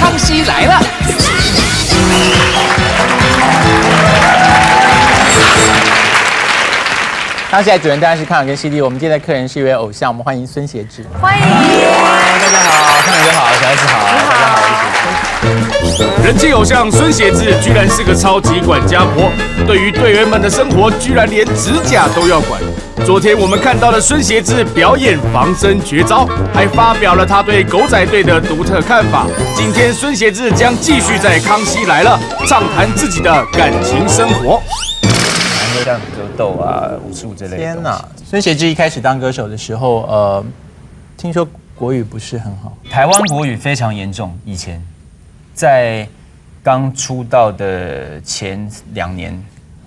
康熙来了。康熙来主人当然是康永跟 CD，我们今天的客人是一位偶像，我们欢迎孙协志。欢迎。大家好，康永哥好，小 S 好，大家好，人气偶像孙协志居然是个超级管家婆，对于队员们的生活，居然连指甲都要管。昨天我们看到了孙协志表演防身绝招，还发表了他对狗仔队的独特看法。今天孙协志将继续在《康熙来了》畅谈自己的感情生活。会像格斗啊、武术之类的。天哪！孙协志一开始当歌手的时候，呃，听说国语不是很好，台湾国语非常严重，以前在刚出道的前两年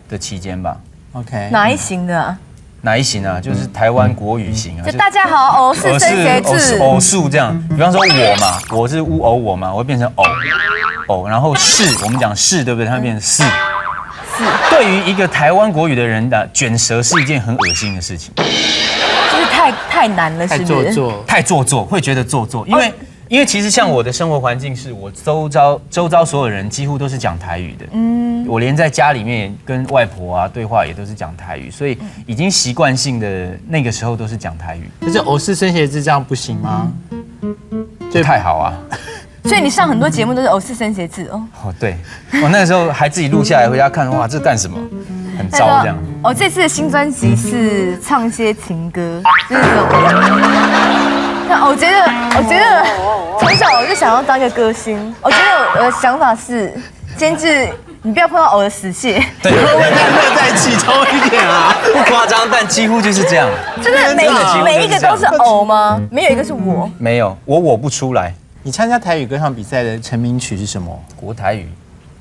的期间吧。OK，哪一型的啊？哪一型啊？就是台湾国语型啊，就大家好，偶是谁谁字偶数这样。比方说我嘛，我是乌偶我嘛，我会变成偶偶，然后是我们讲是对不对？它会变成是。是对于一个台湾国语的人的卷舌是一件很恶心的事情，就是太太难了，是不是？做作。太做作，会觉得做作，因为。因为其实像我的生活环境是我周遭周遭所有人几乎都是讲台语的，嗯，我连在家里面跟外婆啊对话也都是讲台语，所以已经习惯性的那个时候都是讲台语，可是偶是孙协志这样不行吗？这太好啊！所以你上很多节目都是偶是孙协志哦。哦，对，我那个时候还自己录下来回家看，哇，这干什么？很糟这样。哦，这次的新专辑是唱些情歌，就是这种。那我觉得，我觉得从小我就想要当一个歌星。我觉得我的想法是，监制你不要碰到偶的死蟹，对，乐在其中一点啊！不夸张，但几乎就是这样。真的每每一个都是偶吗？没有一个是我。没有，我我不出来。你参加台语歌唱比赛的成名曲是什么？国台语，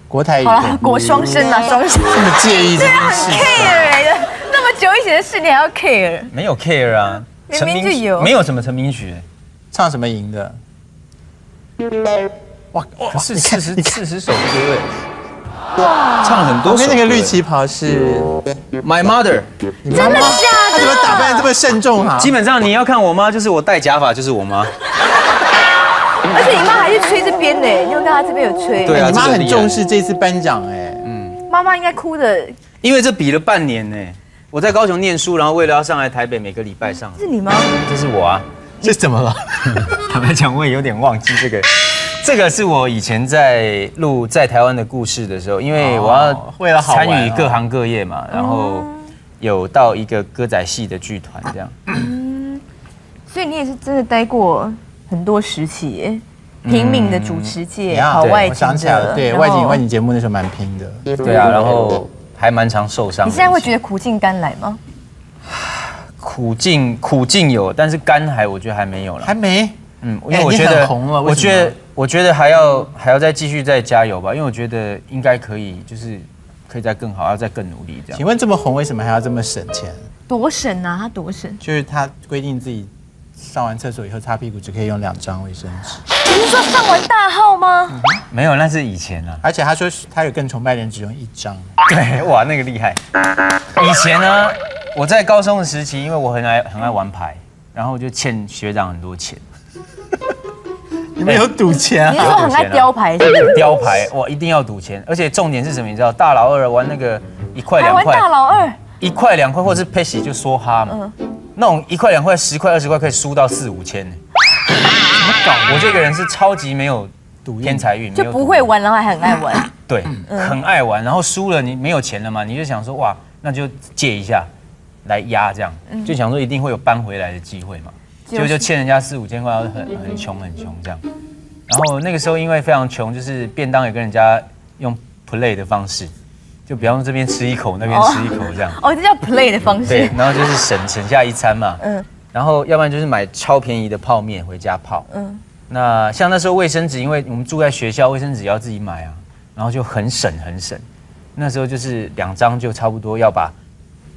国台语。好了，国双生啊，双生。这么介意这件很？care 哎的，那么久以前的事你还要 care？没有 care 啊，明明就有没有什么成名曲。唱什么赢的？哇，哇是你四十四十首歌哎，哇唱很多。我跟那个绿旗袍是 My Mother，真的假的她怎么打扮得这么慎重啊？基本上你要看我妈，就是我戴假发就是我妈。而且你妈还是吹这边呢，你有看她这边有吹。对啊你妈很重视这次颁奖哎，嗯妈妈应该哭的因为这比了半年呢，我在高雄念书，然后为了要上来台北，每个礼拜上。是你吗？这是我啊，这怎么了？坦白讲，我也有点忘记这个。这个是我以前在录在台湾的故事的时候，因为我哦要为了参与哦各行各业嘛，然后有到一个歌仔戏的剧团这样。所以你也是真的待过很多时期耶，拼命的主持界，呀我跑外景想起来了，对外景外景。节目那时候蛮拼的。对啊，然后还蛮常受伤。你现在会觉得苦尽甘来吗？苦尽苦尽有，但是甘还我觉得还没有了。还没，嗯，因为我觉得红了我觉得我觉得还要还要再继续再加油吧，因为我觉得应该可以，就是可以再更好，要再更努力这样。请问这么红，为什么还要这么省钱？多省啊，他多省。就是他规定自己上完厕所以后擦屁股只可以用两张卫生纸，你是说上完大号吗？没有，那是以前啊。而且他说他有更崇拜的人只用一张。对，哇，那个厉害。以前呢，我在高中的时期，因为我很爱很爱玩牌，然后就欠学长很多钱。你们有赌钱你啊？是说很爱雕牌是不是？雕牌，我一定要赌钱，而且重点是什么？你知道，大老二玩那个一块两块，大老二，一块两块，或者是佩喜就梭哈嘛，那种一块两块、十块二十块可以输到四五千呢。怎么搞？我这个人是超级没有赌天才运，就不会玩，然后还很爱玩。对，很爱玩，然后输了你没有钱了嘛，你就想说哇，那就借一下来压这样，就想说一定会有搬回来的机会嘛，结果就欠人家四五千块，很很穷很穷这样。然后那个时候因为非常穷，就是便当也跟人家用 play 的方式，就比方说这边吃一口，那边吃一口这样。哦，这叫 play 的方式，。对然后就是省省下一餐嘛，嗯。嗯，然后要不然就是买超便宜的泡面回家泡，嗯嗯，那像那时候卫生纸，因为我们住在学校，卫生纸要自己买啊，然后就很省很省，那时候就是两张就差不多要把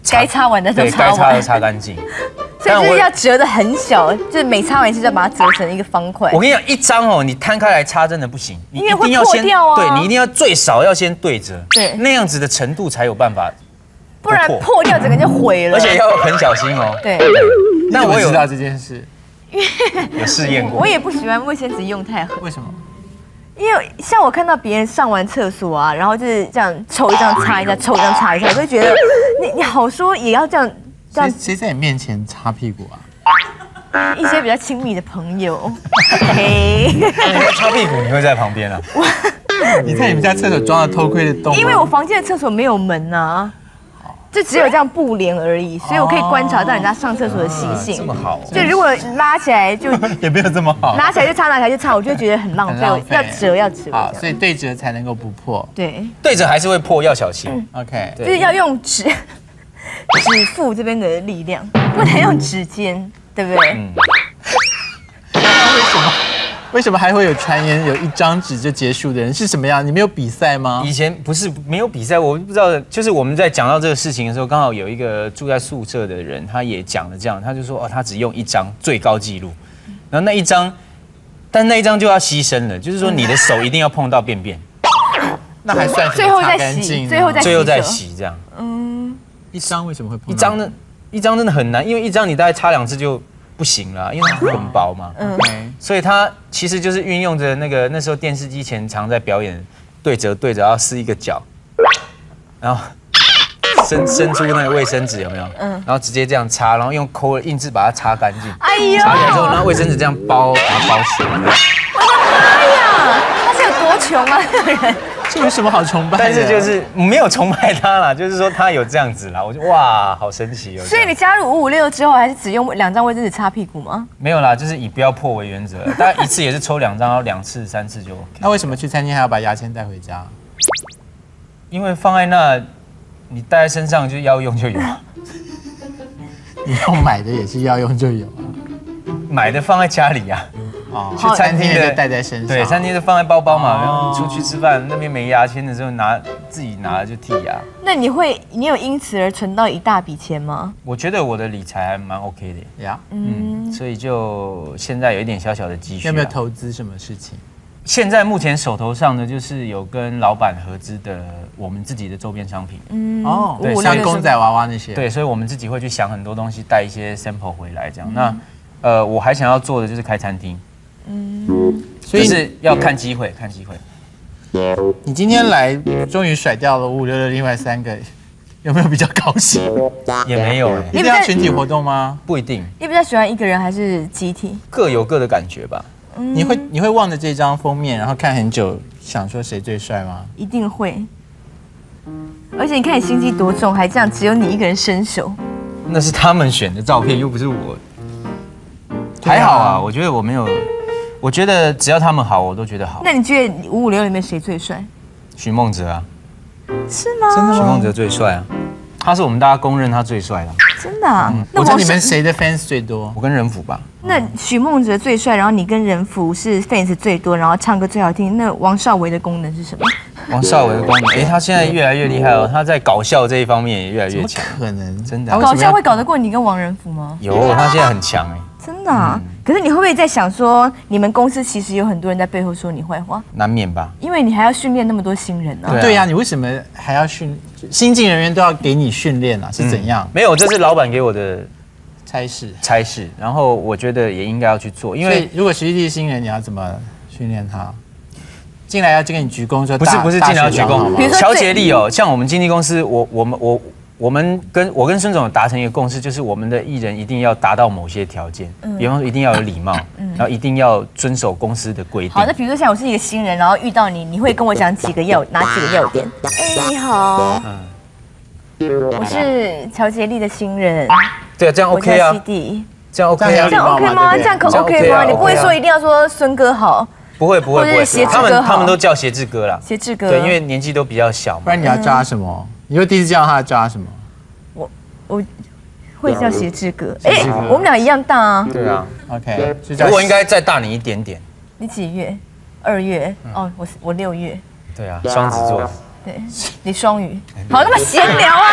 该擦完的都对擦完该擦的。擦干净，所以就是要折的很小，就是每擦完一次就要把它折成一个方块我。跟你讲，一张哦，你摊开来擦真的不行，你因为会破一定要先掉啊对你一定要最少要先对折，对那样子的程度才有办法，不然破破掉整个就毁了。而且要很小心哦。对，那我有知道这件事，因为有试验过我，也不喜欢卫生纸用太狠，为什么？因为像我看到别人上完厕所啊，然后就是这样抽一张擦一下，抽一张擦一下，我就觉得你你好说也要这样这样谁谁在你面前擦屁股啊？一些比较亲密的朋友，嘿，擦屁股，你会在旁边啊？你在你们家厕所装了偷窥的洞吗？因为我房间的厕所没有门呐、就只有这样布帘而已，所以我可以观察到人家上厕所的习性。这么好，就如果拉起来就 也没有这么好。拿起来就擦，拿起来就擦，我就会觉得很浪费，浪费要折要折。好，所以对折才能够不破。对，对折还是会破，要小心。OK，就是要用指指腹这边的力量，不能用指尖，对不对？嗯为什么还会有传言有一张纸就结束的人？是什么样？你没有比赛吗？以前不是没有比赛，我不知道，就是我们在讲到这个事情的时候，刚好有一个住在宿舍的人，他也讲了这样，他就说哦，他只用一张最高纪录，然后那一张，但那一张就要牺牲了，就是说你的手一定要碰到便便，那还算什么最后再洗最后再最后再洗这样，嗯。一张为什么会碰到？一张呢，一张真的很难，因为一张你大概擦两次就不行了，因为它很薄嘛，嗯所以它其实就是运用着那个那时候电视机前常在表演对折对折，要撕一个角，然后伸伸出那个卫生纸有没有？嗯，然后直接这样擦，然后用抠的印字把它擦干净。哎呦，擦起来之后，然后卫生纸这样包，把它包起来。我的妈呀，他是有多穷啊，这个人。这有什么好崇拜的？但是就是没有崇拜他啦，就是说他有这样子啦，我就哇，好神奇哦。所以你加入五五六之后，还是只用两张卫生纸擦屁股吗？没有啦，就是以不要破为原则，大概一次也是抽两张，然后两次、三次就 OK。那为什么去餐厅还要把牙签带回家？因为放在那，你带在身上就要用就有，你要买的也是要用就有啊。买的放在家里呀、哦，去餐厅就带在身上。对，餐厅就放在包包嘛，哦然后出去吃饭那边没牙签的时候拿自己拿就剔牙。那你会，你有因此而存到一大笔钱吗？我觉得我的理财还蛮 OK 的，呀，嗯，所以就现在有一点小小的积蓄、啊。有没有投资什么事情？现在目前手头上的就是有跟老板合资的我们自己的周边商品，嗯，哦，对像公仔娃娃那些。对，所以我们自己会去想很多东西，带一些 sample 回来这样。那呃，我还想要做的就是开餐厅，所以是要看机会，看机会。你今天来，终于甩掉了五五六的另外三个，有没有比较高兴？也没有哎、一定要群体活动吗？不一定，你比较喜欢一个人还是集体？各有各的感觉吧。你会你会望着这张封面，然后看很久，想说谁最帅吗？一定会。而且你看你心机多重，还这样只有你一个人伸手。那是他们选的照片，又不是我。啊还好啊，我觉得我没有，我觉得只要他们好，我都觉得好。那你觉得五五六里面谁最帅？许梦哲啊，是吗？真的吗许梦哲最帅啊，他是我们大家公认他最帅的。真的啊？那我知道你们谁的 fans 最多？我跟任甫吧，那许梦哲最帅，然后你跟任甫是 fans 最多，然后唱歌最好听。那王少维的功能是什么？王少伟的功能，哎，他现在越来越厉害哦，他在搞笑这一方面也越来越强。可能？真的搞笑会搞得过你跟王仁甫吗？有，他现在很强哎，真的啊？可是你会不会在想说，你们公司其实有很多人在背后说你坏话？难免吧？因为你还要训练那么多新人呢、对啊对呀、你为什么还要训？新进人员都要给你训练啊？是怎样？没有，这是老板给我的差事。差事，然后我觉得也应该要去做，因为如果实际新人，你要怎么训练他？进来要就跟你鞠躬说，不是不是进来要鞠躬好吗比如说乔杰利哦，像我们经纪公司，我我们我我们跟我跟孙总有达成一个共识，就是我们的艺人一定要达到某些条件，比方说一定要有礼貌，然后一定要遵守公司的规定。好，。那比如说像我是一个新人，然后遇到你，你会跟我讲几个要哪几个要点？哎，你好，我是乔杰利的新人，对啊，这样 OK 叫啊。这样 OK 啊。这，样 OK 吗？这样可 OK 吗？你不会说一定要说孙哥好，不会不会不会他们他们都叫鞋志哥啦，谢志哥。对，因为年纪都比较小嘛不然。你要叫他什么？你就第一次叫他叫他什么？我我会叫鞋志哥。哎，我们俩一样大啊。对啊，OK，不过应该再大你一点点。你几月？二月。哦，我我六月。对啊，双子座。对，你双鱼。好，那么闲聊啊。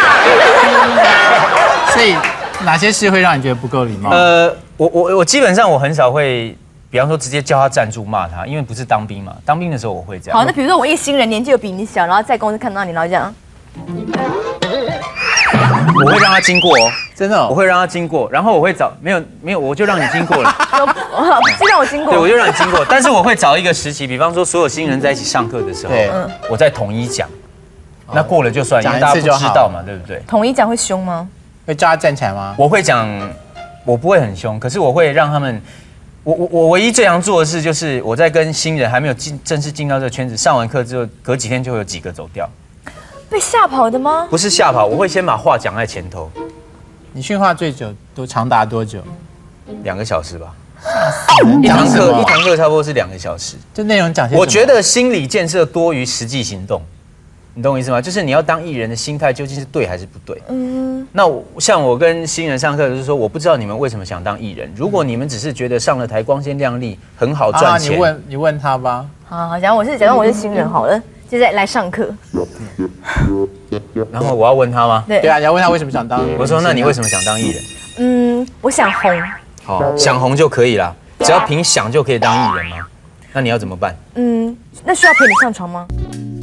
所以哪些事会让你觉得不够礼貌？呃，我我我基本上我很少会，比方说直接叫他站住骂他，因为不是当兵嘛，当兵的时候我会这样。好，那比如说我一个新人，年纪又比你小，然后在公司看到你，然后这样，我会让他经过哦，真的、哦，我会让他经过，然后我会找没有没有，我就让你经过了，就让我经过。对，我就让你经过，但是我会找一个时期，比方说所有新人在一起上课的时候对，我再统一讲，那过了就算，因为大家不知道嘛，对不对？统一讲会凶吗？会叫他站起来吗？我会讲，我不会很凶，可是我会让他们，我我我唯一最常做的事就是我在跟新人还没有进正式进到这个圈子，上完课之后，隔几天就会有几个走掉，被吓跑的吗？不是吓跑，我会先把话讲在前头，你训话最久都长达多久？两个小时吧，一一堂课一堂课差不多是两个小时。就内容讲些我觉得心理建设多于实际行动，你懂我意思吗？就是你要当艺人的心态究竟是对还是不对？嗯，那我像我跟新人上课就是说，我不知道你们为什么想当艺人。如果你们只是觉得上了台光鲜亮丽，很好啊，你赚钱，问你问他吧。好好，假如我是假如我是新人好了，现在来上课。然后我要问他吗？对对啊，你要问他为什么想当？我说那你为什么想当艺人？嗯，我想红。好，想红就可以了，只要凭想就可以当艺人吗？那你要怎么办？嗯，那需要陪你上床吗？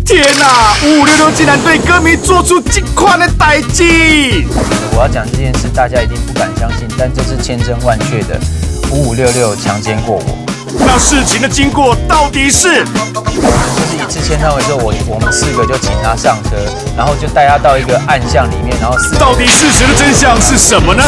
天哪！五五六六竟然对歌迷做出这款的代击！我要讲这件事，大家一定不敢相信，但这是千真万确的。五五六六强奸过我，那事情的经过到底是？就是一次签唱会之后，我我们四个就请他上车，然后就带他到一个暗巷里面，然后四到底事实的真相是什么呢？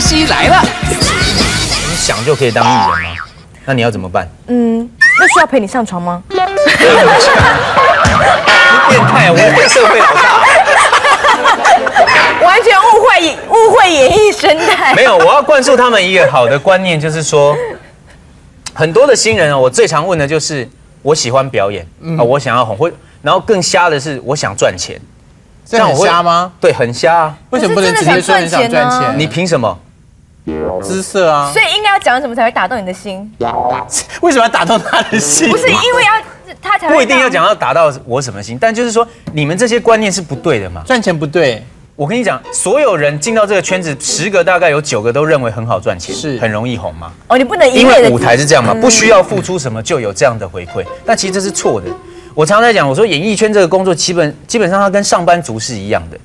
康熙来了！你想就可以当艺人吗？那你要怎么办？嗯，那需要陪你上床吗？变态，我黑社会老大。完全误会误会演艺生态。没有，我要灌输他们一个好的观念，就是说，很多的新人啊，我最常问的就是我喜欢表演啊，我想要红，或然后更瞎的是我想赚钱，这很瞎吗？对，很瞎啊！为什么不能直接说你想赚钱？你凭什么？姿色啊？所以应该要讲什么才会打动你的心？为什么要打动他的心？不是因为要他才不一定要讲要打到我什么心，但就是说你们这些观念是不对的嘛。赚钱不对，我跟你讲，所有人进到这个圈子，十个大概有九个都认为很好赚钱，是很容易红嘛。哦，你不能因为舞台是这样嘛，不需要付出什么就有这样的回馈，但其实这是错的。我常常在讲，我说演艺圈这个工作基本基本上它跟上班族是一样的，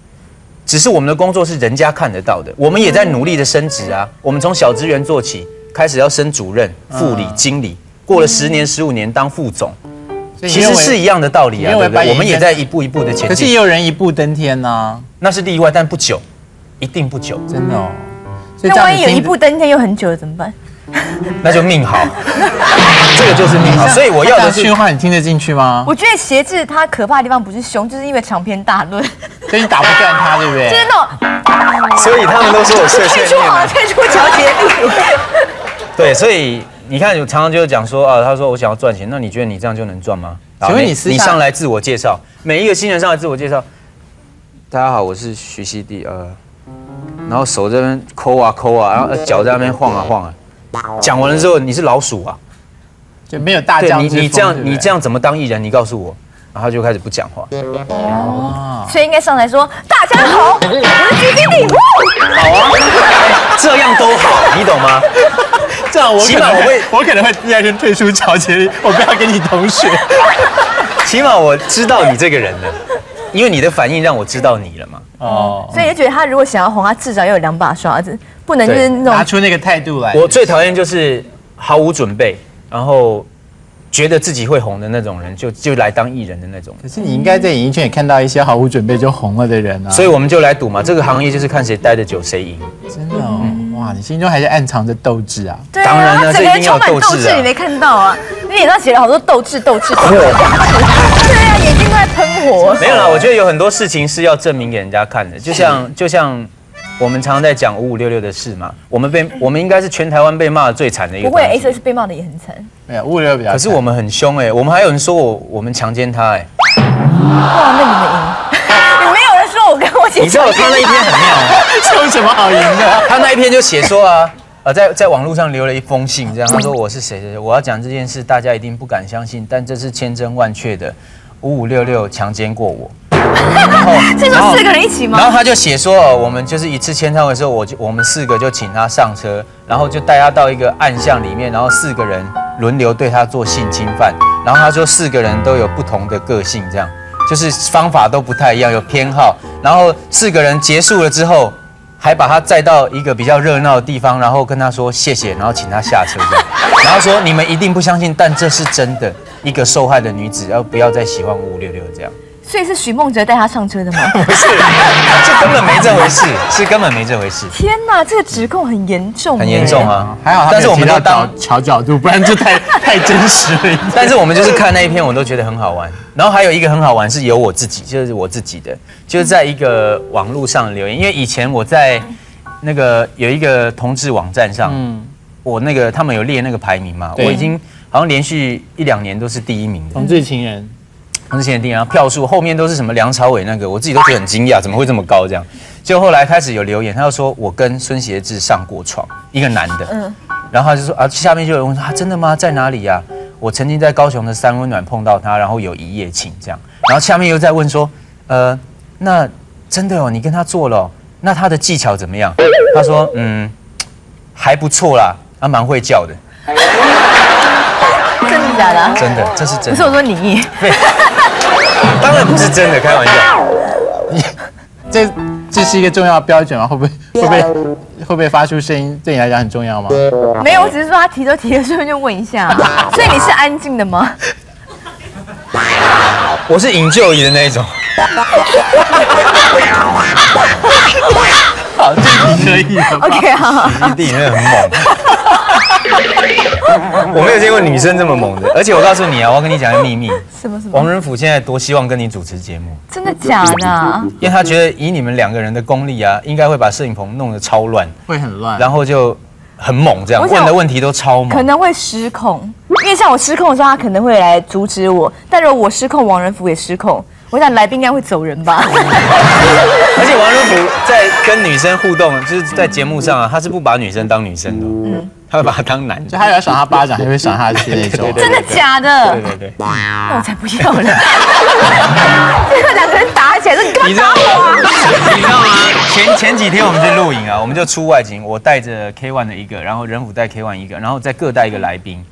只是我们的工作是人家看得到的，我们也在努力的升职啊。我们从小职员做起，开始要升主任、副理、经理，过了十年、十五年当副总，其实是一样的道理啊？我们也在一步一步的前进，可是也有人一步登天呐、那是例外，但不久，一定不久，真的哦。那万一有一步登天又很久了怎么办？那就命好，这个就是命好。所以我要的是话，你听得进去吗？我觉得鞋子它可怕的地方不是凶，就是因为长篇大论，所以你打不断他，对不对？是那种所以他们都说我碎碎退出念退出调节力。对，所以你看，有常常就是讲说啊，他说我想要赚钱，那你觉得你这样就能赚吗？请问你私下你上来自我介绍，每一个新人上来自我介绍，大家好，我是徐熙娣，呃，然后手这边抠啊抠啊，然后脚在那边晃啊晃啊，讲完了之后你是老鼠啊，就没有大对将你你这样你这样怎么当艺人？你告诉我，然后他就开始不讲话，哦所以应该上来说：“大家好，我是徐熙娣。哇好啊，这样都好，你懂吗？这样我可能起码我会会 我可能会第二天退出调节力，我不要跟你同学。起码我知道你这个人了，因为你的反应让我知道你了嘛。哦，所以就觉得他如果想要红，他至少要有两把刷子，不能就是那种拿出那个态度来。我最讨厌就是毫无准备，然后觉得自己会红的那种人，就就来当艺人的那种。可是你应该在演艺圈也看到一些毫无准备就红了的人啊。所以我们就来赌嘛，这个行业就是看谁待得久谁赢。真的哦，哇，你心中还是暗藏着斗志啊。对当然啊，他整个人了这一定要充满有斗志啊，你没看到啊？你脸上写了好多斗志，斗志，斗志。对啊，眼睛都在喷火。没有啦，我觉得有很多事情是要证明给人家看的，就像 就像我们常常在讲五五六六的事嘛，我们被我们应该是全台湾被骂的最惨的一个不会。，S S 被骂的也很惨。没有物流比较，可是我们很凶哎、我们还有人说我我们强奸他哎、哇，那你们赢。你知道他那一篇很妙吗？这有什么好赢的？他那一篇就写说啊，呃，在在网络上留了一封信，这样他说我是谁谁谁，我要讲这件事，大家一定不敢相信，但这是千真万确的，五五六六强奸过我。然后四个人一起吗？然后他就写说，哦我们就是一次签唱会的时候，我就我们四个就请他上车，然后就带他到一个暗巷里面，然后四个人轮流对他做性侵犯。然后他说四个人都有不同的个性，这样就是方法都不太一样，有偏好。然后四个人结束了之后，还把他载到一个比较热闹的地方，然后跟他说谢谢，然后请他下车这样。然后说你们一定不相信，但这是真的。一个受害的女子，要不要再喜欢五五六六这样？所以是许梦哲带他上车的吗？不是，这根本没这回事，是根本没这回事，天哪，这个指控很严重，很严重。啊。还好但是我们都都当当，调角度，不然就太 太真实了。但是我们就是看那一篇，我都觉得很好玩。然后还有一个很好玩是有我自己，就是我自己的，就是在一个网络上留言，因为以前我在那个有一个同志网站上，嗯，我那个他们有列那个排名嘛，我已经好像连续一两年都是第一名的。同志情人，同志前第一，然后票数后面都是什么梁朝伟那个，我自己都觉得很惊讶，怎么会这么高这样？就后来开始有留言，他就说我跟孙协志上过床，一个男的，嗯然后他就说啊，下面就有人问说啊，真的吗？在哪里呀、我曾经在高雄的三温暖碰到他，然后有一夜情这样，然后下面又在问说，呃，那真的哦，你跟他做了哦、那他的技巧怎么样？他说嗯，还不错啦，他蛮会叫的，真 的假的啊？真的，这是真的不是我的，说你，当然不是真的，开玩笑。这这是一个重要的标准吗？会不会会不会会不会发出声音对你来讲很重要吗？没有，我只是说他提都提了，顺便就问一下。所以你是安静的吗？我是引救仪的那一种。好，这题可以。OK 好，一定很猛。我没有见过女生这么猛的，而且我告诉你啊，我要跟你讲一个秘密，什么什么？王仁甫现在多希望跟你主持节目，真的假的啊？因为他觉得以你们两个人的功力啊，应该会把摄影棚弄得超乱，会很乱。然后就很猛，这样问的问题都超猛。可能会失控，因为像我失控的时候，他可能会来阻止我；但如果我失控，王仁甫也失控，我想来宾应该会走人吧？而且王仁甫在跟女生互动，就是在节目上啊，他是不把女生当女生的，嗯，他会把他当男的。就他要赏他巴掌，还会赏下去那种。真的假的对？对对。那我才不要了！结果两个人打起来，说你干嘛你知道打我啊？你知道吗？前前几天我们去录影啊，我们就出外景，我带着 K One 的一个，然后仁甫带 K One 一个，然后再各带一个来宾。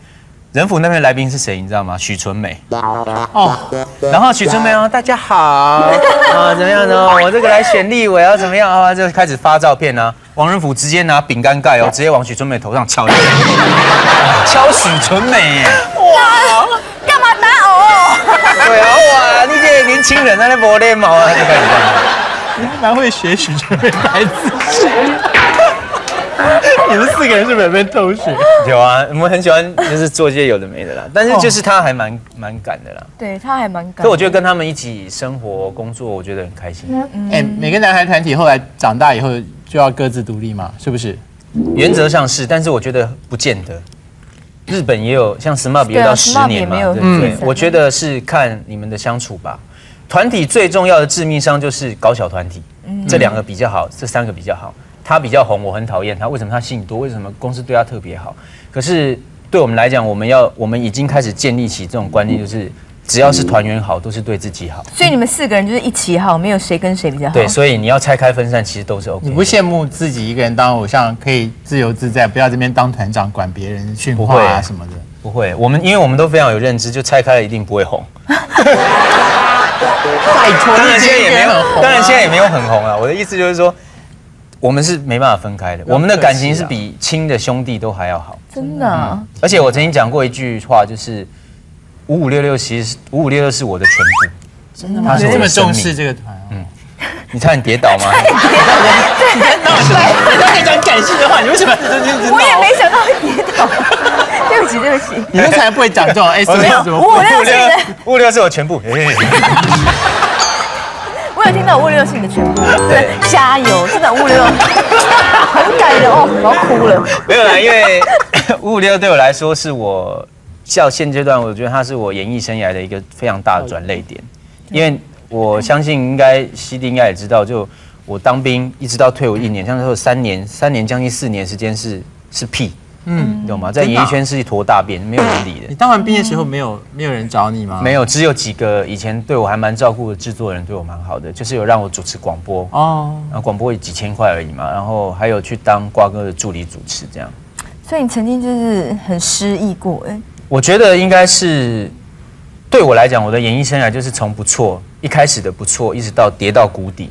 仁甫那边来宾是谁？你知道吗？许纯美。哦，然后许纯美哦，大家好啊，怎么样呢？我这个来选立委要怎么样啊？就开始发照片啊。王仁甫直接拿饼干盖哦，直接往许纯美头上敲下去，敲许纯美耶。哇干嘛打我？对啊，哇，你这个年轻人在那磨练毛啊，就开始这样。你还蛮会学许准备台词。你们四个人是不是有被偷学？有啊，我们很喜欢就是做一些有的没的啦，但是就是他还蛮蛮敢的啦。对他还蛮敢。可我觉得跟他们一起生活工作，我觉得很开心。哎、每个男孩团体后来长大以后就要各自独立嘛，是不是？原则上是，但是我觉得不见得。日本也有像 SMAP 也有对啊到十年嘛，对不对嗯？我觉得是看你们的相处吧。团体最重要的致命伤就是搞小团体，这两个比较好，这三个比较好。他比较红，我很讨厌他，为什么他信多？为什么公司对他特别好？可是对我们来讲，我们要我们已经开始建立起这种观念，就是只要是团员好，都是对自己好。所以你们四个人就是一起好，没有谁跟谁比较好。对，所以你要拆开分散，其实都是 OK。你不羡慕自己一个人当偶像可以自由自在，不要这边当团长管别人训话不会啊什么的？不会，我们因为我们都非常有认知，就拆开了一定不会红。拜托，当然现在也没有，很红啊当然现在也没有很红啊。我的意思就是说，我们是没办法分开的，我们的感情是比亲的兄弟都还要好。真的啊。而且我曾经讲过一句话，就是五五六六其实是五五六六是我的全部。真的吗？他是我这么重视这个团、嗯，你差点跌倒吗？你刚才讲感性的话，你为什么？我也没想到会跌倒，对不起，对不起。你们才不会讲这种哎，什么什么五五六是五六是我全部。嘿 我有听到五五六是你的全部，对加油，真的五五六很感人哦，我要哭了。没有啦，因为 五五六对我来说是我到现阶段，我觉得它是我演艺生涯的一个非常大的转泪点。因为我相信应该西弟应该也知道，就我当兵一直到退伍一年，像是说三年、三年将近四年时间是是屁，嗯，你懂吗？在演艺圈是一坨大便，没有人理的你。当完兵的时候没有没有人找你吗？没有，只有几个以前对我还蛮照顾的制作人对我蛮好的，就是有让我主持广播，哦，然后广播也几千块而已嘛，然后还有去当瓜哥的助理主持这样。所以你曾经就是很失意过哎。我觉得应该是对我来讲，我的演艺生涯就是从不错一开始的不错，一直到跌到谷底，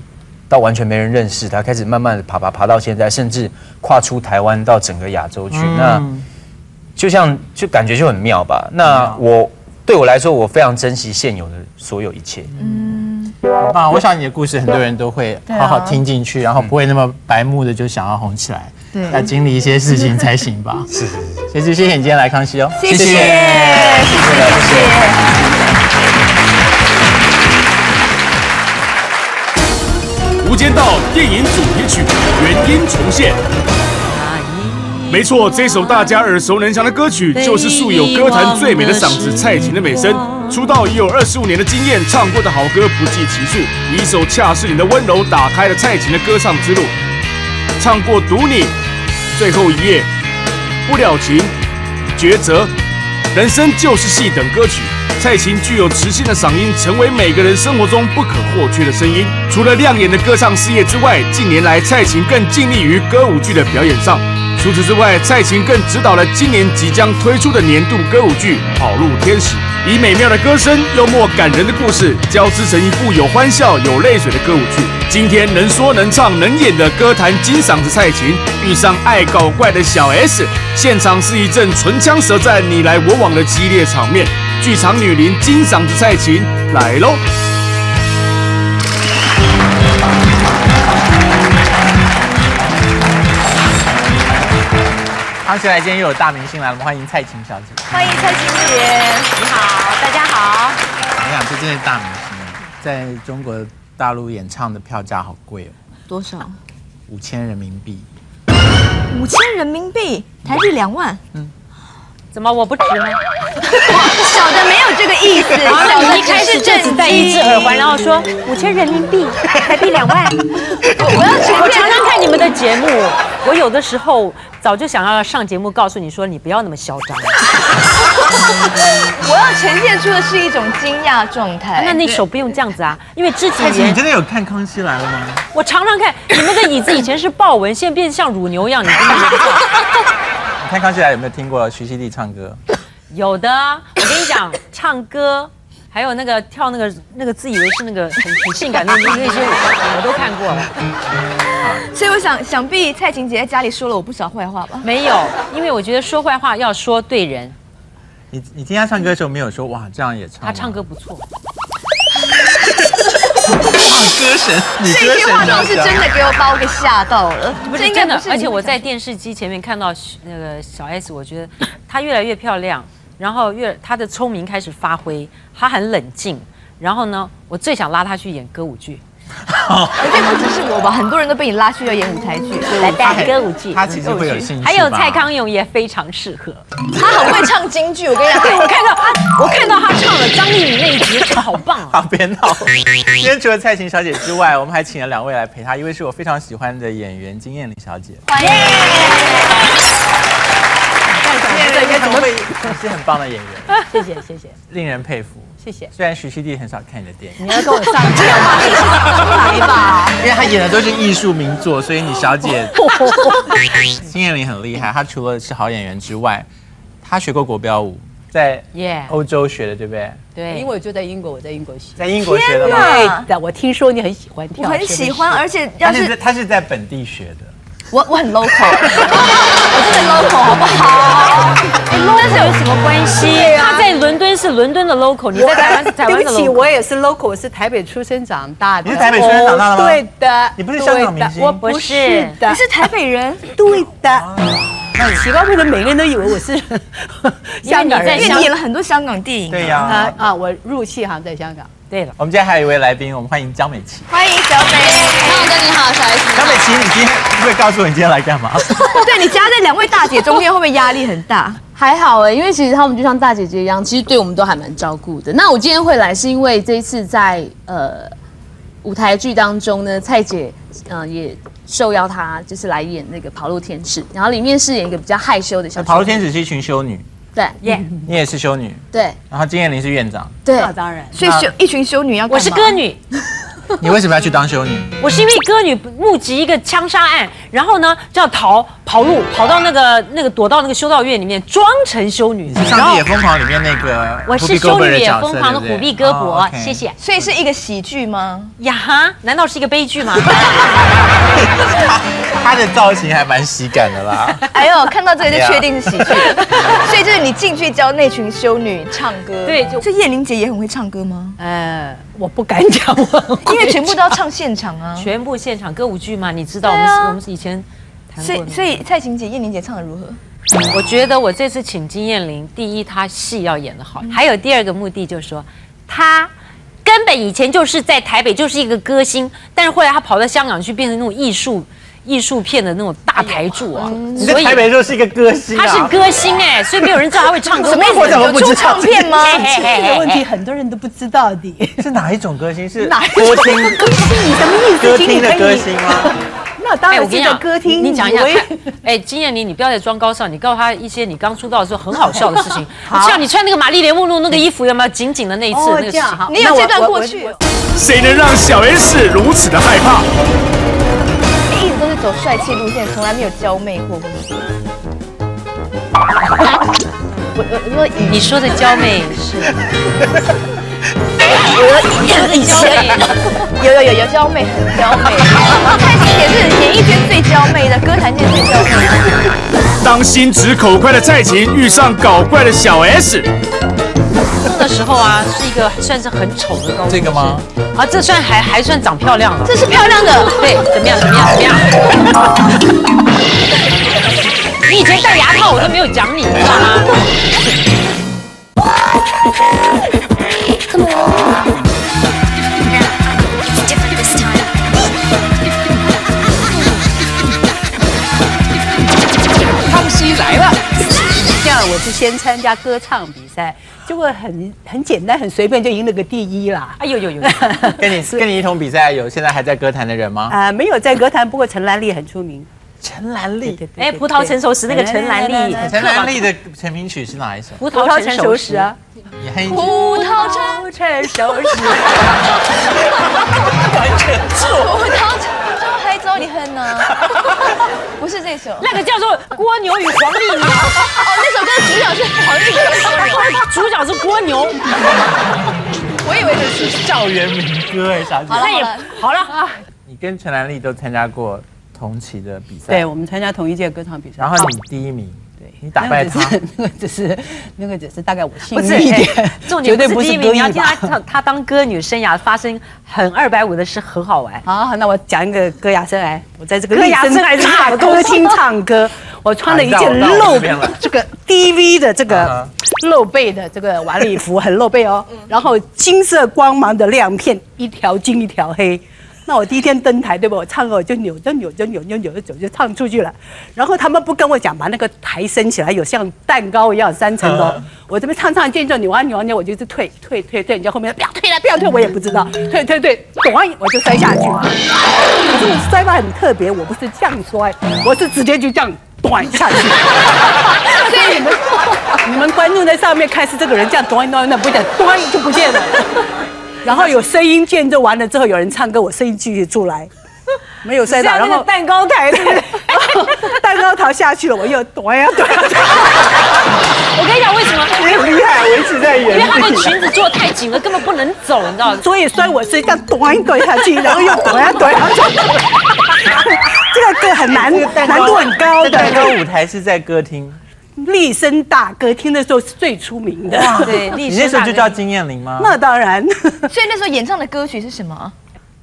到完全没人认识他，开始慢慢的爬爬爬到现在，甚至跨出台湾到整个亚洲去。那就像就感觉就很妙吧。那我对我来说，我非常珍惜现有的所有一切。很棒！我想你的故事很多人都会好好听进去，然后不会那么白目的就想要红起来，对要经历一些事情才行吧。是 是是，所以就谢谢你今天来康熙哦。谢谢，谢谢，谢谢《无间道》电影主题曲原音重现。没错，这首大家耳熟能详的歌曲，就是素有歌坛最美的嗓子蔡琴的美声。出道已有二十五年的经验，唱过的好歌不计其数。以一首《恰是你的温柔》打开了蔡琴的歌唱之路。唱过《赌你》《最后一页》《不了情》《抉择》《人生就是戏》等歌曲。蔡琴具有磁性的嗓音，成为每个人生活中不可或缺的声音。除了亮眼的歌唱事业之外，近年来蔡琴更尽力于歌舞剧的表演上。除此之外，蔡琴更指导了今年即将推出的年度歌舞剧《跑路天使》，以美妙的歌声、幽默感人的故事，交织成一部有欢笑、有泪水的歌舞剧。今天能说能唱能演的歌坛金嗓子蔡琴，遇上爱搞怪的小 S，现场是一阵唇枪舌战、你来我往的激烈场面。剧场女伶金嗓子蔡琴来喽！康熙来今天又有大明星来了，我们欢迎蔡琴小姐。欢迎蔡琴姐，你好，大家好。我想这真的是大明星啊，在中国大陆演唱的票价好贵哦，多少？五千人民币。五千人民币，台币两万。嗯怎么我不值吗？小的没有这个意思，然后小的一开始就只戴一只耳环，然后说 五千人民币，台币两万。我要全我常常看你们的节目，我有的时候早就想要上节目告诉你说，你不要那么嚣张。我要呈现出的是一种惊讶状态。那那手不用这样子啊，因为之前，你真的有看康熙来了吗？我常常看你们的椅子以前是豹纹，现在变得像乳牛一样，你真的知道你看康熙来有没有听过徐熙娣唱歌？有的，我跟你讲，唱歌。还有那个跳那个那个自以为是那个很很性感的那 那些舞，我都看过了。所以我想，想必蔡琴姐在家里说了我不少坏话吧？没有，因为我觉得说坏话要说对人。你你听她唱歌的时候没有说哇这样也唱吗？他唱歌不错，哇歌神，你歌这句话神都是真的，给我把我给吓到了。不是真的。是而且我在电视机前面看到那个小 S，我觉得她越来越漂亮，然后越他的聪明开始发挥，他很冷静。然后呢，我最想拉他去演歌舞剧，而且不只是我吧，很多人都被你拉去要演舞台剧，来带歌舞剧。他其实会有兴趣。还有蔡康永也非常适合。他很会唱京剧，我跟你讲，对，我看到他，我看到他唱了张丽敏那一集，好棒啊！好，别闹。今天除了蔡琴小姐之外，我们还请了两位来陪她，一位是我非常喜欢的演员金燕玲小姐，欢迎。这应该怎么会是很棒的演员，谢谢谢谢令人佩服。谢谢。虽然徐熙娣很少看你的电影，你要跟我上票吗？来吧，因为她演的都是艺术名作，所以你小姐金燕玲很厉害。她除了是好演员之外，她学过国标舞，在欧洲学的，对不对？对，因为我就在英国，我在英国学。在英国学的吗？对的，我听说你很喜欢跳，我很喜欢，而且要她是在是她是在本地学的。我我很 local，的 local 好不好？哎 local 有什么关系？他在伦敦是伦敦的 local，你在台湾是台湾的对不起，local。我也是 local，我是台北出生长大的。你是台北出生长大的吗哦对的。你不是香港明星我不不是是的。你是台北人，对的。很奇怪，为什么每个人都以为我是香港人因为演了很多香港电影。对呀、啊啊！我入戏好像在香港。对了，我们今天还有一位来宾，我们欢迎江美琪。欢迎小美。康哥你好，小 S 江美琪，你今天会不会告诉我你今天来干嘛？对你夹在两位大姐中间，会不会压力很大？还好哎，因为其实他们就像大姐姐一样，其实对我们都还蛮照顾的。那我今天会来是因为这一次在呃舞台剧当中呢，蔡姐呃也受邀她就是来演那个跑路天使，然后里面饰演一个比较害羞的小跑路天，使是一群修女，对耶，你也是修女，对。然后金燕玲是院长，对，那当然，所以修一群修女要我是歌女，你为什么要去当修女？我是因为歌女目击一个枪杀案，然后呢就要逃跑路，跑到那个那个躲到那个修道院里面，装成修女，你是《上帝也疯狂》里面那个我是修女也疯狂的虎臂胳膊谢。谢。所以是一个喜剧吗？呀哈，难道是一个悲剧吗？他的造型还蛮喜感的啦。哎呦，看到这个就确定是喜剧，所以就是你进去教那群修女唱歌。对就所以叶玲姐也很会唱歌吗？呃，我不敢讲，全部都要唱现场啊。全部现场歌舞剧嘛，你知道我们啊是我们是以前谈过。所以所以蔡琴姐、叶玲姐唱的如何？我觉得我这次请金燕玲，第一她戏要演得好，还有第二个目的就是说，她根本以前就是在台北就是一个歌星，但是后来她跑到香港去变成那种艺术艺术片的那种大台柱啊，你在台北就是一个歌星啊，她是歌星哎，所以没有人知道他会唱歌。什么意思？我怎么不知道有出唱片吗？嘿嘿嘿这个问题很多人都不知道的。是哪一种歌星？是 哪一歌星歌星？你什么意思？歌请你的歌星吗？哎，我那当然是跟你讲，歌厅。你讲一下以为，哎，金燕妮，你不要再装高尚，你告诉他一些你刚出道的时候很好笑的事情。好像你穿那个玛丽莲梦露那个衣服有没有紧紧的那一次哦那个事情？这样好，你有这段过去我我谁能让小 S 如此的害怕？一直都是走帅气路线，从来没有娇媚过，我我我说你说的娇媚是以前有有有有娇媚，很娇媚。蔡琴也是演艺圈最娇媚的，歌坛界最娇媚。当心直口快的蔡琴遇上搞怪的小 S，那个时候啊，是一个算是很丑的高中生这个吗？啊，这算还还算长漂亮了。这是漂亮的，对，怎么样？怎么样？怎么样？你以前戴牙套，我都没有讲你，你知道吗？It's different this time. 康熙来了。这样我是先参加歌唱比赛，结果很很简单，很随便就赢了个第一啦。哎呦呦呦！跟你跟你一同比赛有现在还在歌坛的人吗？啊、没有在歌坛，不过陈兰丽很出名。陈兰丽，哎，葡萄成熟时那个陈兰丽，陈兰丽的成名曲是哪一首？葡葡萄成熟时啊，葡萄成成熟时。葡萄成熟还 找你恨呢。不是这首，哦，那个叫做蜗牛与黄鹂鸟，哦那首歌的主角是黄鹂鸟 主角是蜗牛。我以为这是校园民歌哎，小姐。好了好了，啊，你跟陈兰丽都参加过同期的比赛，对，我们参加同一届歌唱比赛。然后你第一名，对你打败他 那个只是那个只是大概我幸不是运一点哎，重点绝对不是第一名，你要听她吧。唱他当歌女生涯发生很二百五的事，很好玩。好，那我讲一个歌雅生来。我在这个歌雅生涯是大歌厅唱歌，我穿了一件露 这个 DV 的这啊个露背的这个晚礼服，很露背哦。然后金色光芒的亮片，一条金一条黑。那我第一天登台，对不？我唱歌我就扭着扭着扭着扭着走就唱出去了。然后他们不跟我讲，把那个台升起来，有像蛋糕一样三层楼。我这边唱唱见就扭啊扭啊扭，我就一直退退退退，人家后面不要退了不要退，我也不知道，退退退，咚，我就摔下去了。我这个摔法很特别，我不是这样摔，我是直接就这样短下去。所以你们你们观众在上面看是这个人这样短短短不见，短就不见了。然后有声音见证完了之后，有人唱歌，我声音继续出来，没有摔倒，然后蛋糕台的，蛋糕桃下去了，我又短呀短呀，我跟你讲为什么？你很厉害，我一直在因为原地。她的裙子做太紧了，根本不能走，你知道吗？所以摔我是这样短短下去，然后又短呀短呀。这个歌很难，难度很高这蛋糕。舞台是在歌厅，立声大歌厅的时候是最出名的。对，历你那时候就叫金燕玲吗？那当然，所以那时候演唱的歌曲是什么？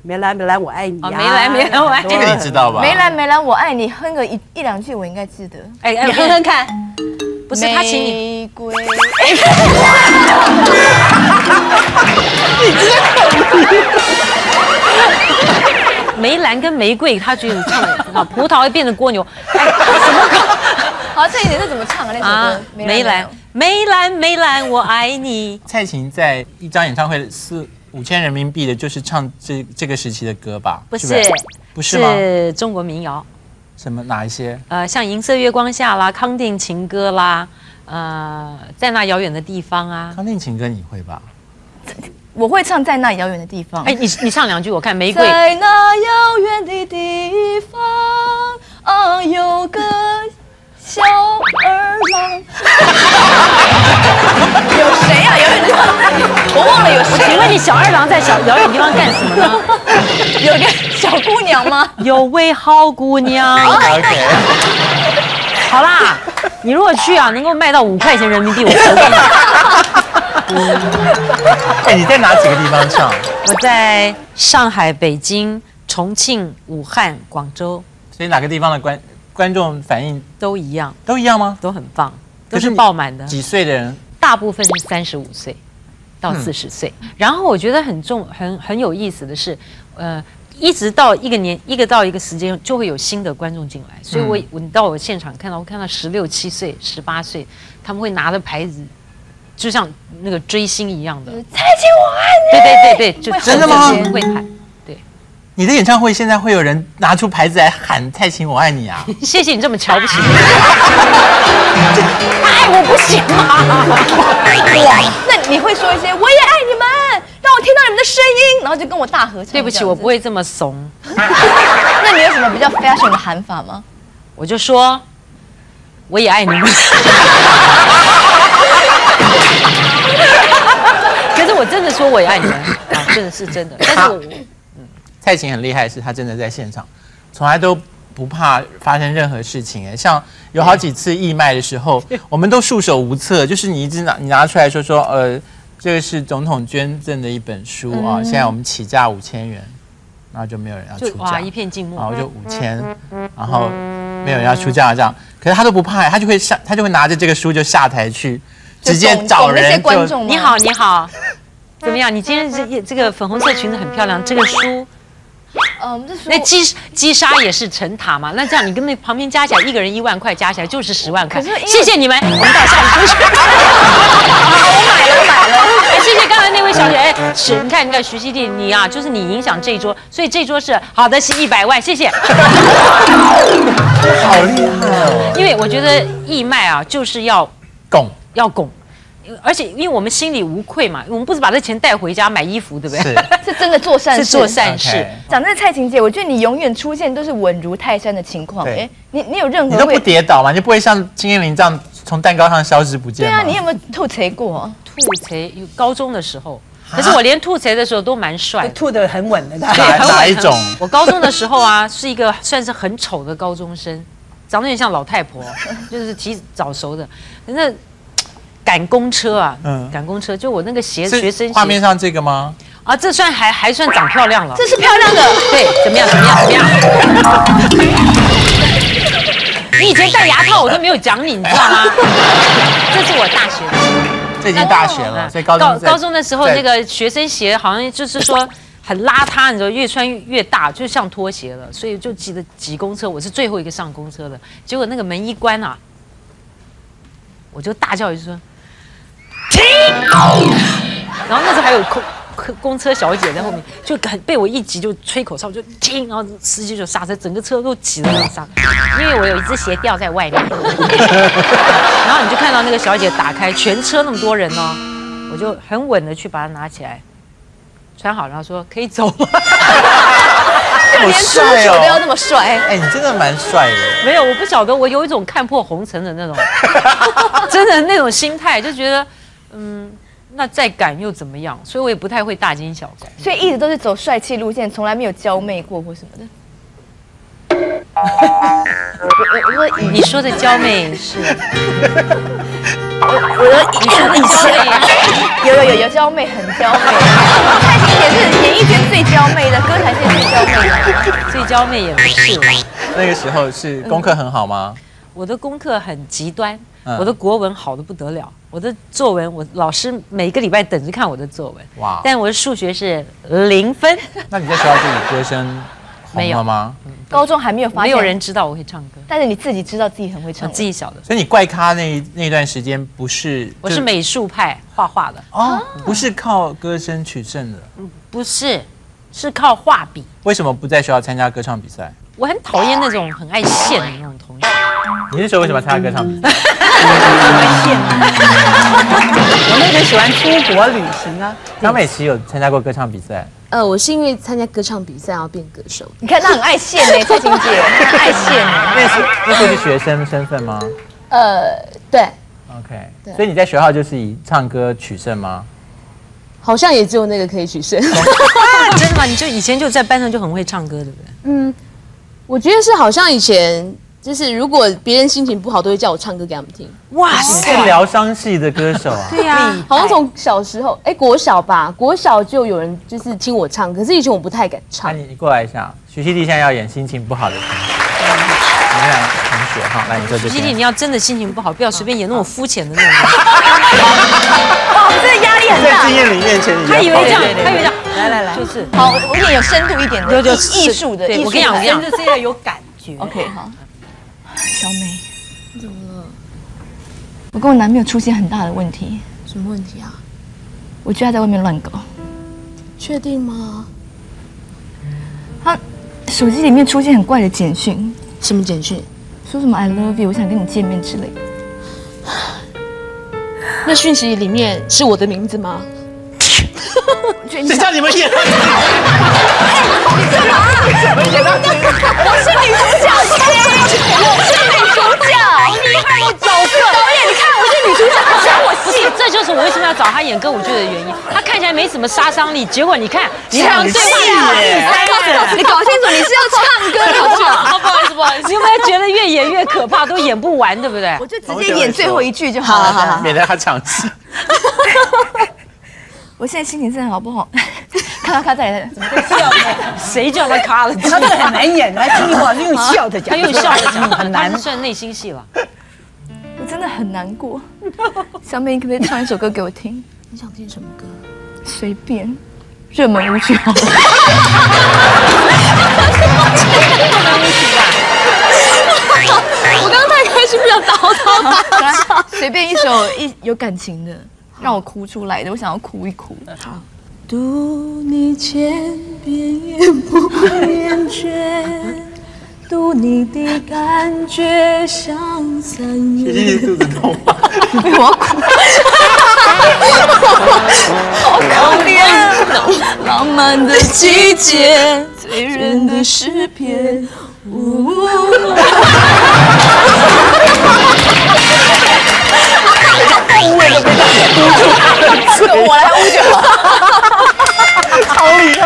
梅兰梅兰我爱你哦啊，梅兰梅兰我爱你这个你知道吧？梅兰梅兰我爱你，哼个一一两句我应该记得。哎哎，你哼哼看。不是他请你，玫瑰。梅兰跟玫瑰，他觉得你唱的很好，葡萄会变成蜗牛。哎，什么歌好，这一点是怎么唱啊？那首啊歌？？梅兰，梅兰，梅兰，我爱你。蔡琴在一张演唱会四五千人民币的，就是唱这这个时期的歌吧？不是是，不是吗？是中国民谣，什么哪一些？呃，像《银色月光下》啦，《康定情歌》啦，呃，在那遥远的地方啊。康定情歌你会吧？我会唱在那遥远的地方。哎，你你唱两句我看，玫瑰。在那遥远的地方啊，有个小二郎。有谁啊？遥远的地方，我忘了有谁。请问你小二郎在小遥远地方干什么呢？有个小姑娘吗？有位好姑娘。好啦，你如果去啊，能够卖到五块钱人民币，我投给你。哎，你在哪几个地方唱？我在上海、北京、重庆、武汉、广州所以哪个地方的观观众反应都一样，都一样吗？都很棒，都是爆满的。几岁的人？大部分是三十五岁到嗯四十岁。然后我觉得很重、很很有意思的是，呃，一直到一个年一个到一个时间，就会有新的观众进来。所以我嗯我到我现场看到，我看到十六七岁、十八岁，他们会拿着牌子，就像那个追星一样的。蔡琴，我爱你对对对对，就会真的吗会喊。你的演唱会现在会有人拿出牌子来喊“蔡琴我爱你”啊？谢谢你这么瞧不起我，他 爱我不行吗？哇。那你会说一些“我也爱你们，让我听到你们的声音”，然后就跟我大合唱。对不起，我不。会这么怂，那你有什么比较 fashion 的喊法吗？我就说我也爱你们。可是我真的说我也爱你们啊，真的是真的。但是我蔡琴很厉害，是她真的在现场，从来都不怕发生任何事情。哎，像有好几次义卖的时候，我们都束手无策，就是你一直拿你拿出来说说，呃，这个是总统捐赠的一本书啊，现在我们起价五千元，然后就没有人要出价哇一，片静默。然后就五千，然后没有人要出价这样，可是他都不怕，他就会下，他就会拿着这个书就下台去，直接找人就些观众你好，你好，怎么样？你今天这这个粉红色裙子很漂亮，这个书嗯，这书那击击杀也是成塔嘛？那这样你跟那旁边加起来，一个人一万块，加起来就是十万块。可是谢谢你们，我们到下一出去。我买了，我买了。哎，谢谢刚才那位小姐。哎，是，你看，你看，徐熙娣，你啊，就是你影响这一桌，所以这桌是好的，是一百万，谢谢。好厉害哦，因为我觉得义卖啊，就是要拱要拱，而且因为我们心里无愧嘛，我们不是把这钱带回家买衣服，对不对？是 是真的做善事，是做善事。讲真的，蔡琴姐，我觉得你永远出现都是稳如泰山的情况。对哎，你你有任何你都不何？跌倒嘛？你就不会像金燕玲这样从蛋糕上消失不见？对啊，你有没有吐槽过？吐槽，有高中的时候，可是我连吐槽的时候都蛮帅。吐得很稳的他。对，哪很稳 哪一种？我高中的时候啊，是一个算是很丑的高中生，长得有点像老太婆，就是提早熟的。那赶公车啊，嗯赶公车，就我那个鞋学生鞋画面上这个吗？啊，这算还还算长漂亮了。这是漂亮的，对，怎么样？怎么样？怎么样？你以前戴牙套我都没有讲你，你知道吗？这是我大学的时候。这已经大学了，嗯所以高中在高中的时候，在那个学生鞋好像就是说很邋遢，你知道，越穿越越大，就像拖鞋了，所以就挤得挤公车，我是最后一个上公车的。结果那个门一关啊，我就大叫一声停，然后那时候还有空。公公车小姐在后面，就很被我一急就吹口哨，就停，然后司机就刹车，整个车都挤得很刹，因为我有一只鞋掉在外面，然后你就看到那个小姐打开，全车那么多人哦，我就很稳的去把它拿起来，穿好，然后说可以走了。好连出帅手都要哦！那么帅。哎，你真的蛮帅的。没有，我不晓得，我有一种看破红尘的那种，真的那种心态，就觉得，嗯，那再敢又怎么样？所以我也不太会大惊小怪。所以一直都是走帅气路线，从来没有娇媚过或什么的。我我我你说的娇媚是，我说你说的娇媚，有有有有娇媚，很娇媚。蔡琴姐是演艺圈最娇媚的，歌坛界最娇媚的。最娇媚也不是啦。那个时候是功课很好吗？我的功课很极端，嗯我的国文好的不得了，我的作文我老师每个礼拜等着看我的作文，哇！但我的数学是零分。那你在学校自己歌声没有红了吗？高中还没有发现，没有人，知道我会唱歌，但是你自己知道自己很会我唱。自己晓得。所以你怪咖那那段时间不是，我是美术派，画画的，哦，不是靠歌声取胜的。不是，是靠画笔。为什么不在学校参加歌唱比赛？我很讨厌那种很爱现的那种同学。你是说为什么参加歌唱比赛？我那个喜欢出国旅行啊，张美琪有参加过歌唱比赛，呃，我是因为参加歌唱比赛然后变歌手。你看他很爱现呢，蔡琴姐很爱现呢。那是那时候是学生身份吗呃，对，？OK，对所以你在学校就是以唱歌取胜吗？好像也只有那个可以取胜。真的吗？你就以前就在班上就很会唱歌，对不对？嗯，我觉得是好像以前就是如果别人心情不好，都会叫我唱歌给他们听。哇你是疗伤系的歌手啊？对呀，好像从小时候，哎，国小吧，国小就有人就是听我唱，可是以前我不太敢那唱。你你过来一下，徐熙娣现在要演心情不好的同学，你们两个同学哈，来你坐这徐熙娣，你要真的心情不好，不要随便演那种肤浅的那种。哇，这个压力很大在经。验里面前，他以为这样，他以为这样，来来来，就是好，我演有深度一点的，就就艺艺术的。对我跟你讲，我跟你讲，这要有感觉。OK，好。小美，你怎么了？我跟我男朋友出现很大的问题，什么问题啊？我觉得他在外面乱搞。确定吗？他手机里面出现很怪的简讯，什么简讯？说什么 I love you，我想跟你见面之类的。那讯息里面是我的名字吗？谁叫你们演？我是女主角，我是女主角，厉害的角色。导演，你看我是女主角，抢我不是，这就是我为什么要找他演歌舞剧的原因。他看起来没什么杀伤力，结果你看，你看对话你搞清楚，你是要唱歌的好不好？意思，不好意思，你有没有觉得越演越可怕，都演不完，对不对？我就直接演最后一句就好了。好好好。免得他抢戏。我现在心情真的好不好？咔咔咔，再来，怎么在笑呢？谁叫他卡了？他这个很难演，来听话，用笑的讲，他用笑的讲，很难他是。算内心戏了。我真的很难过。小美，你可不可以唱一首歌给我听？你想听什么歌？随便，热门舞曲好了。我刚刚太开心，不想叨叨他。来，随便一首一有感情的，让我哭出来的，我想要哭一哭。读你千遍也不会厌倦，读你的感觉像三月。徐熙娣肚子痛吗？我要哭。好可怜，浪漫的季节，醉人的诗篇。呜我来捂就好。超厉害！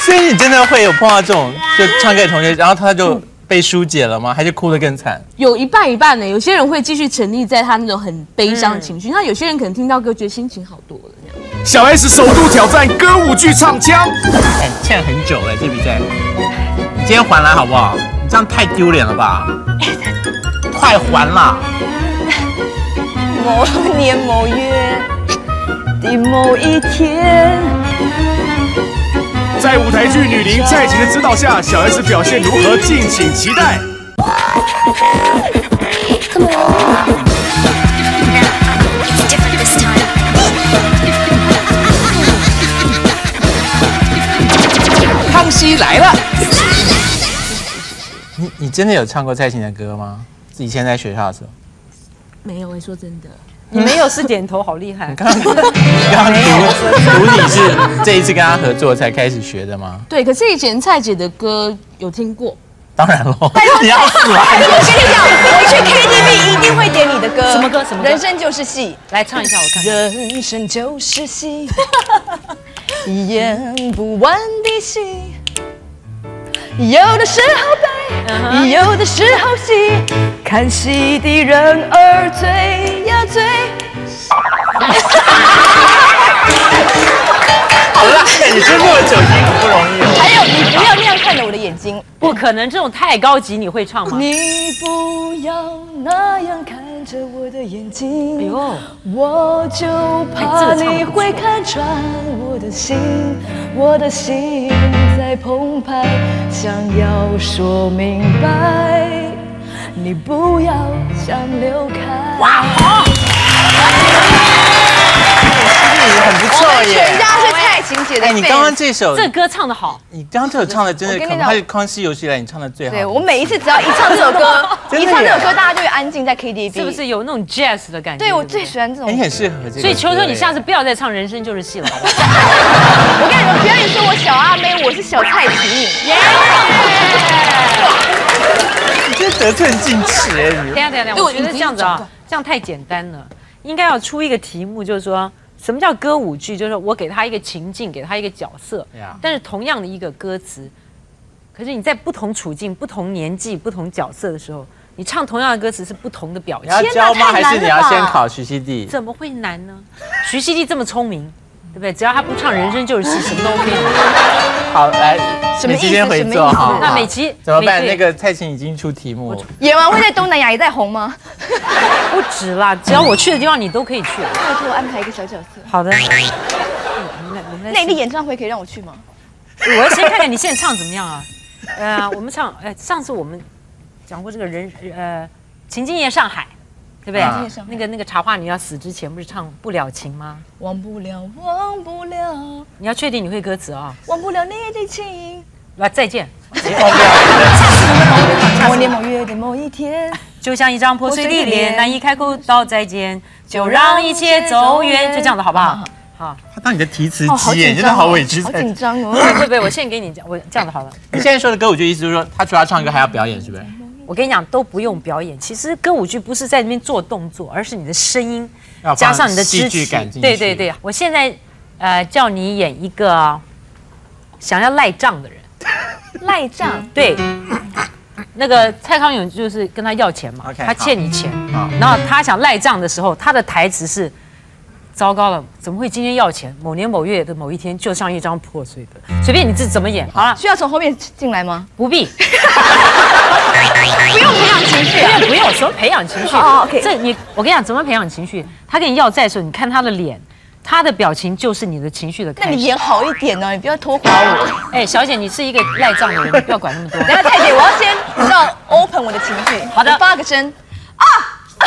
所以你真的会有碰到这种就唱歌的同学，然后他就被疏解了吗？还是哭得更惨？有一半一半呢，有些人会继续沉溺在他那种很悲伤的情绪，那有些人可能听到歌觉得心情好多了那样。小 S 首度挑战歌舞剧唱腔，哎，欠很久了，这比赛，你今天还来好不好？你这样太丢脸了吧？快还啦！某年某月的某一天，在舞台剧女伶蔡琴的指导下，小 S 表现如何，敬请期待。康熙来了，你你真的有唱过蔡琴的歌吗？以前在学校的时候，没有，我说真的，你没有是点头，好厉害你。刚 刚你刚刚读读你是这一次跟他合作才开始学的吗？对，可是以前蔡姐的歌有听过，当然喽，你要死啊？我跟你讲，我去 KTV 一定会点你的歌。什么歌什么歌人生就是戏，来唱一下，我看看。人生就是戏，演不完的戏。有的时候悲，有的时候喜，看戏的人儿醉呀醉。好好啦，哎你撑这么久已经很不容易。还有，你不要那样看着我的眼睛，不可能，这种太高级，你会唱吗？你不要那样看着我的眼睛，哎呦，我就怕你会看穿我的心，我的心在澎湃，想要说明白，你不要想流开。哇，姐的哎，你刚刚这首，这歌唱的好，你刚刚这首唱的真的，可能还是康熙有史以来你唱的最好的。对我每一次只要一唱这首歌，一唱这首歌，大家就会安静在 KTV，是不是？有那种 jazz 的感觉？对，我最喜欢这种哎，。你很适合这个。所以求求你下次不要再唱《人生就是戏》了，好不好？我跟你们不要你说我小阿妹，我是小蔡琴。你真得寸进尺哎，你等下等下等一下，我觉得这样子啊，这样太简单了，应该要出一个题目，就是说什么叫歌舞剧？就是说我给他一个情境，给他一个角色呀，但是同样的一个歌词，可是你在不同处境、不同年纪、不同角色的时候，你唱同样的歌词是不同的表你要，教吗？还是你要先考徐熙娣？怎么会难呢？徐熙娣这么聪明，对不对？只要他不唱《人生就是戏》，什么都 OK。好，来，什么意思美琪先回座哈。那美琪怎么办？那个蔡琴已经出题目，演完会在东南亚也在红吗？不止啦，只要我去的地方，你都可以去。拜托我安排一个小角色，好的，你们来我们来内地演唱会可以让我去吗？我要先看看你现在唱怎么样啊？呃，我们唱，呃，上次我们讲过这个人，呃，情境夜上海，对不对？那个那个茶花女要死之前不是唱不了情吗？忘不了，忘不了，你要确定你会歌词啊、忘不了你的情。来，再见，某年某月的某一天，就像一张破碎的脸，难以开口道再见，就让一切走远，就这样子好不好？好，他当你的提词机真的好委屈好在。紧张哦。不不不，我现在给你讲，我这样子好了。你现在说的歌我就意思就是说，他除了唱歌还要表演，是不是？我跟你讲，都不用表演。其实歌舞剧不是在那边做动作，而是你的声音加上你的戏肢体感。对对对，我现在呃叫你演一个想要赖账的人。赖账，对，那个蔡康永就是跟他要钱嘛他欠你钱，然后他想赖账的时候，他的台词是。糟糕了，怎么会今天要钱？某年某月的某一天，就像一张破碎的，随便你自己怎么演。好了，需要从后面进来吗？不必，不用培养情绪啊。不用不用，什么培养情绪？哦，OK 这你我跟你讲，怎么培养情绪？他跟你要债的时候，你看他的脸，他的表情就是你的情绪的。那你演好一点哦，你不要拖垮我。哎，小姐，你是一个赖账的人，你不要管那么多。等一下，蔡姐，我要先你知道 open 我的情绪。好的我发个声啊啊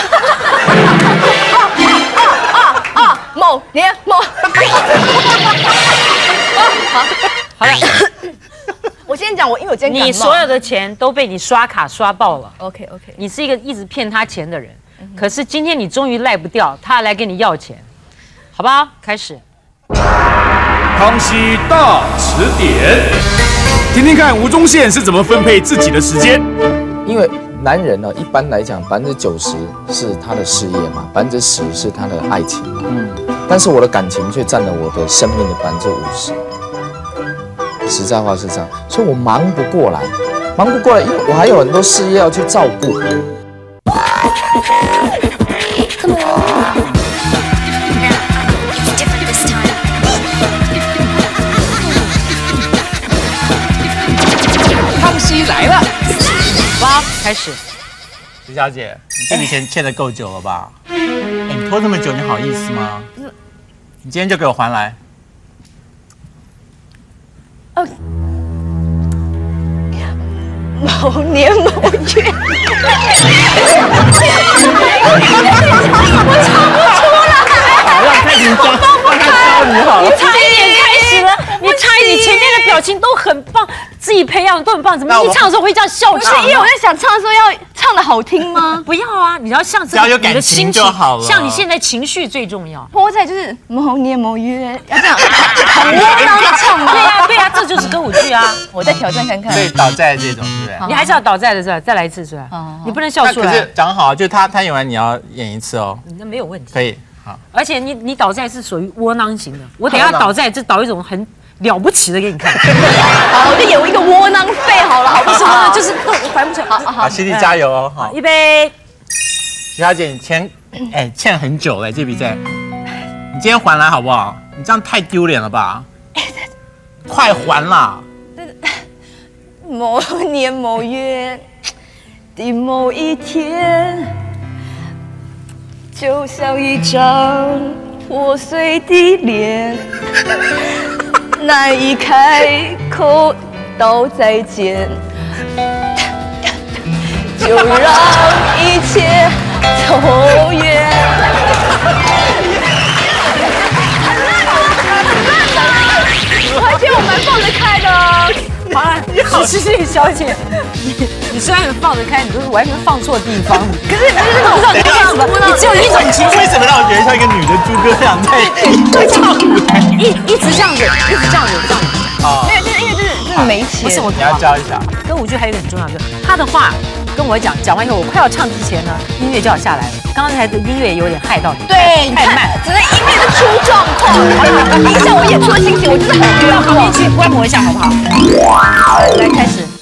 啊啊啊！某年某。好了，我先讲，我因为我今天感冒你所有的钱都被你刷卡刷爆了，OK OK，你是一个一直骗他钱的人。可是今天你终于赖不掉，他来跟你要钱，好不好？开始。康熙大词典，听听看吴宗宪是怎么分配自己的时间。因为男人呢，一般来讲，百分之九十是他的事业嘛，百分之十是他的爱情嘛。嗯，但是我的感情却占了我的生命的百分之五十。实在话是这样，所以我忙不过来，忙不过来，因为我还有很多事业要去照顾。康熙来了，八开始。徐小姐，你这笔钱欠的够久了吧？哎，你拖这么久，你好意思吗？你今天就给我还来。某年某月。好，让蔡琴教，让他教你。差一点开始了，你差一点，前面的表情都很棒，自己培养的都很棒，怎么那我一唱的时候会这样笑场？因为我在想唱的时候要唱的好听吗？不要啊，你要像这只要有个你的感情就好了像你现在情绪最重要。泼在就是某年某月，要这样很窝囊的唱吗？对呀、对呀、这就是歌舞剧啊！我再挑战看看。对，倒在这种，对不对？你还是要倒在的是吧？再来一次是吧？你不能笑出来可是，讲好，就他他演完你要演一次哦，你那没有问题。可以。好，而且你你倒在是属于窝囊型的，我等下倒在就倒一种很了不起的给你看。好，我就演我一个窝囊废好了，好不不是窝囊，好？就是我还不出好。好，好，犀利加油哦！好，预备，徐小姐，你欠哎欠很久了这笔债，你今天还来好不好？你这样太丢脸了吧？快还啦！某年某月的某一天，就像一张破碎的脸，难以开口道再见，就让一切走远。好了，谢谢小姐。你你虽然放得开，你都是完全放错地方。可是你不知道你在干什么，你只有一种情绪，为什么让我觉得像 一个女的猪哥这样在跳舞台？一一直这样子，一直这样子，这样子。没有，就是因为就是就是没钱。不是我你要教一下。歌舞剧还有一个很重要，就是他的话跟我讲，讲完以后我快要唱之前呢，音乐就要下来了。刚才的音乐有点害到你，对，太慢。只是音乐的出状况，影响我演出的心情，我就是很到旁边去观摩一下好不好？来开始。